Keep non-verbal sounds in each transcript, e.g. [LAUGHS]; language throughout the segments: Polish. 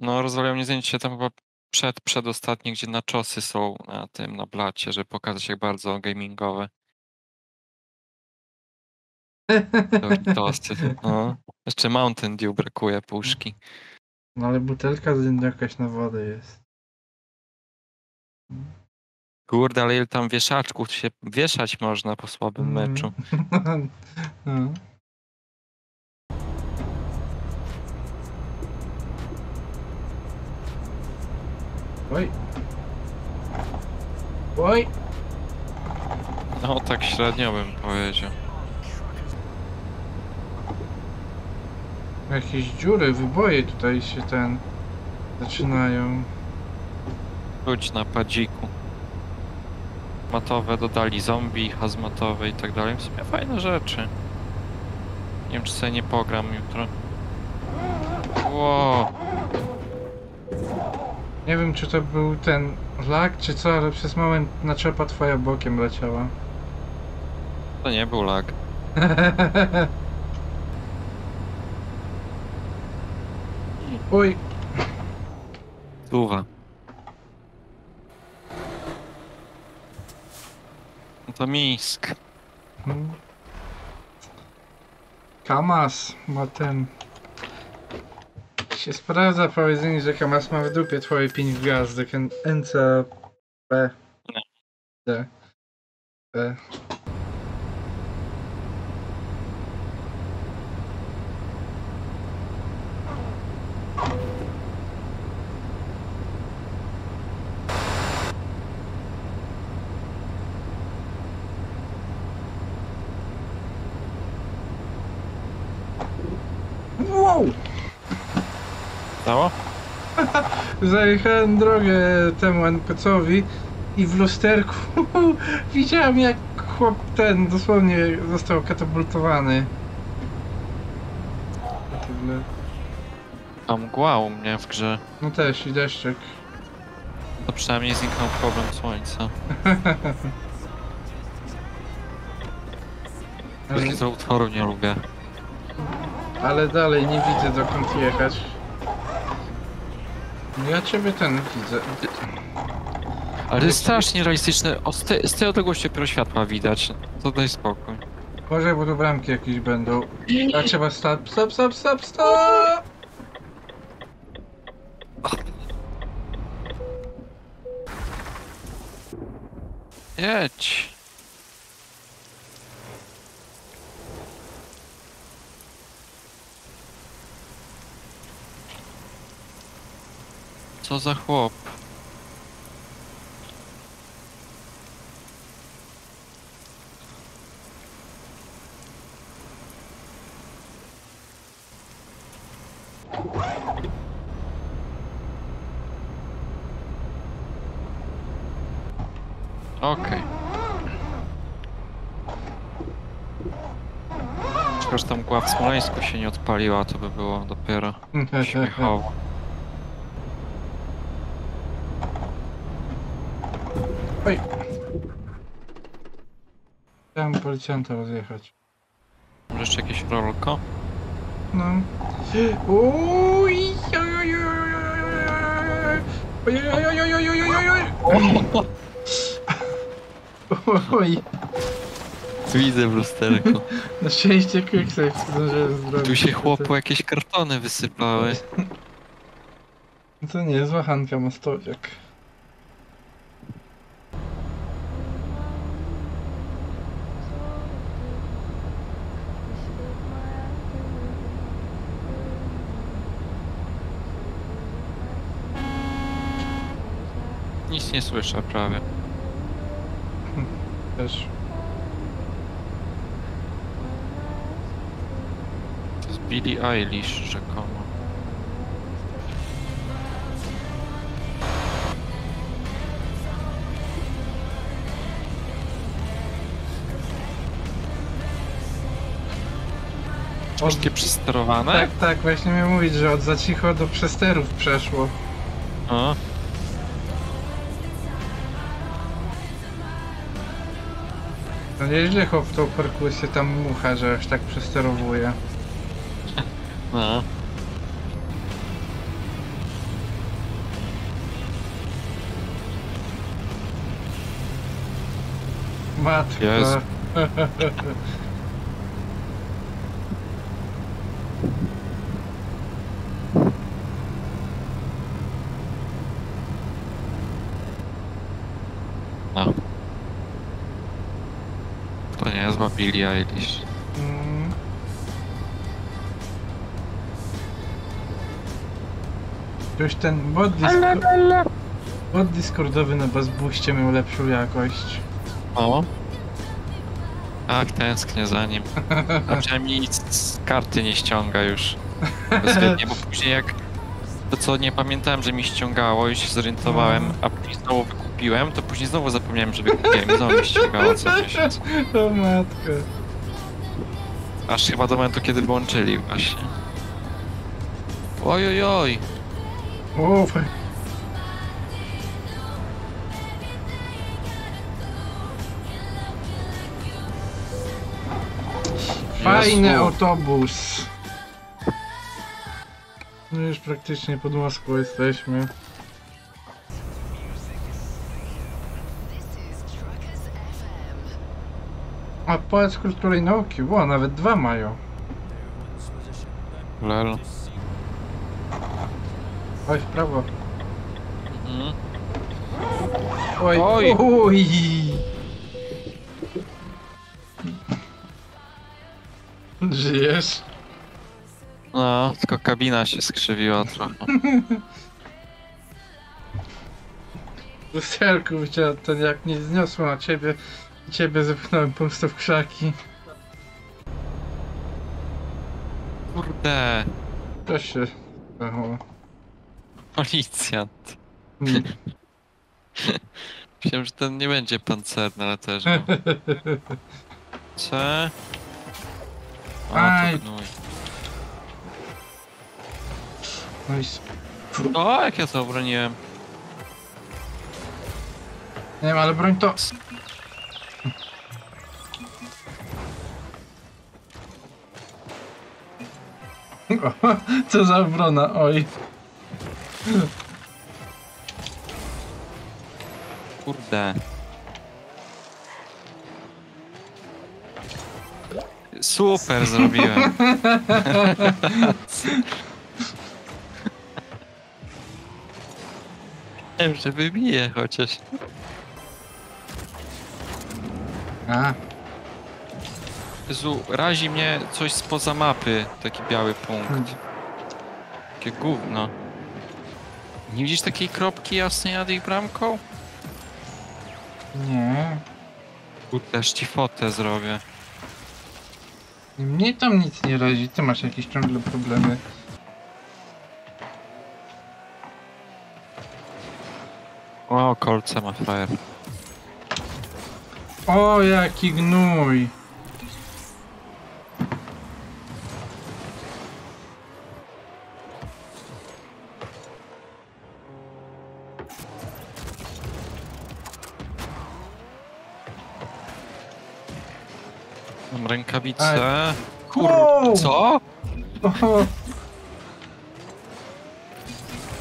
No, rozwaliło mnie zdjęcie tam chyba przed, przedostatnie, gdzie na czosy są na tym, na blacie, żeby pokazać jak bardzo gamingowe. Tosy. No. Jeszcze Mountain Dew brakuje, puszki. No ale butelka z jakaś na wodę jest. Kurde, ale ile tam wieszaczków się wieszać można po słabym Mm. meczu. [LAUGHS] no. Oj. Oj. No, tak średnio bym powiedział. Jakieś dziury, wyboje tutaj się ten zaczynają. Czuć na padziku. Matowe dodali zombie, hazmatowe i tak dalej. W sumie fajne rzeczy. Nie wiem, czy sobie nie pogram jutro. Ło, Nie wiem czy to był ten lag czy co, ale przez moment naczepa twoja bokiem leciała. to nie był lag. [LAUGHS] Oj. Tuwa. No to misk. Hmm. Kamas ma ten. Się sprawdza powiedzenie, że Kamas ma w dupie twoje 5 gwiazdek. N- NCP. D. D. Wow! Dało? [LAUGHS] Zajechałem drogę temu NPC-owi i w lusterku [LAUGHS] widziałem jak chłop ten dosłownie został katapultowany. A mgła u mnie w grze. No też i deszczek. To przynajmniej zniknął problem słońca. Ale, Tylko utworu nie lubię. ale dalej nie widzę dokąd jechać. No Ja ciebie ten widzę. Ale to jest strasznie realistyczne. O, z, te, z tej odległości dopiero światła widać. To daj spokój. Może bo tu bramki jakieś będą. A trzeba stop, stop, stop, stop, stop! Jedź. Co za chłop? Okej. Szkoda, że tam mgła w Smoleńsku się nie odpaliła, to by było dopiero [LAUGHS] śmiechowo. Oj. Chciałem policjanta rozjechać. Może jeszcze jakieś rolko? No. Uj, Oj. Oj! Oj! Widzę w lusterku. Na szczęście quicksave zdążyłem zrobić. Tu się chłopu jakieś kartony wysypały. To nie jest hanka mostowiek. Nie słyszę prawie. [LAUGHS] Też. To jest Billie Eilish rzekomo. Wszystkie przesterowane? Tak, tak, właśnie miałem mówić, że od za cicho do przesterów przeszło. O, No nieźle chłop tą perkusję tam mucha, że aż tak przesterowuje. [LAUGHS] No. Matka. Jest. [LAUGHS] No. To nie jest Billie Eilish. Mm. Już ten mod, Disco- mod Discordowy na Bazbuście miał lepszą jakość. O. Tak, tęsknię za nim. [LAUGHS] A przynajmniej nic z karty nie ściąga już. Bezwiednie, bo później jak to co nie pamiętałem, że mi ściągało i się zorientowałem, a później znowu wykupiłem, to później znowu zapomniałem, że wykupiłem i znowu mi ściągało co miesiąc. O matko. Aż chyba do momentu, kiedy włączyli właśnie. Oj, oj, oj. O, Fajny Jezu. autobus. No już praktycznie pod Moskwą jesteśmy. A Pałac Kultury i Nauki, ło, nawet dwa mają. Lel. Oj, w prawo. Mhm. Oj, Oj. oj. Żyjesz? No, tylko kabina się skrzywiła trochę. [LAUGHS] Lusterku widział to jak nie zniosło na ciebie ciebie zepchnąłem po prostu w krzaki. Kurde. To się... stało. Policjant. Mm. [LAUGHS] Myślałem, że ten nie będzie pancerny, ale też. [LAUGHS] C. A, Aj. to gnój. No i... s- O, jak ja to obroniłem. Nie wiem, ale broń to... [LAUGHS] co za obrona, oj. Kurde. Super zrobiłem. [LAUGHS] Wiem, że wybiję chociaż. A, Jezu, razi mnie coś spoza mapy, taki biały punkt. Takie gówno. Nie widzisz takiej kropki jasnej nad ich bramką? nie. Aż ci fotę zrobię. Mnie tam nic nie razi, ty masz jakieś ciągle problemy. O, kolce ma frajer. O, jaki gnój. Mam rękawice. Kur... Wow! Co?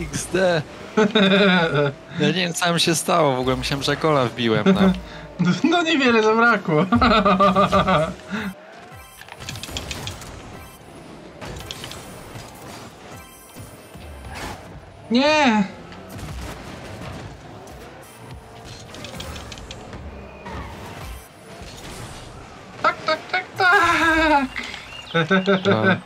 XD. Ja nie wiem co tam się stało w ogóle, myślałem, że gola wbiłem tam. [LAUGHS] no niewiele zabrakło. [LAUGHS] Nie! Tak! Lol.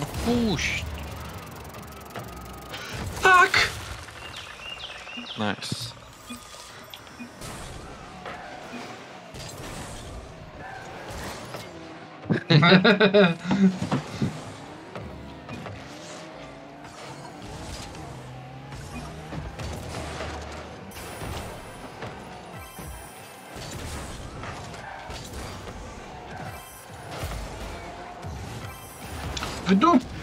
No puść. Tak! Nice. W dup!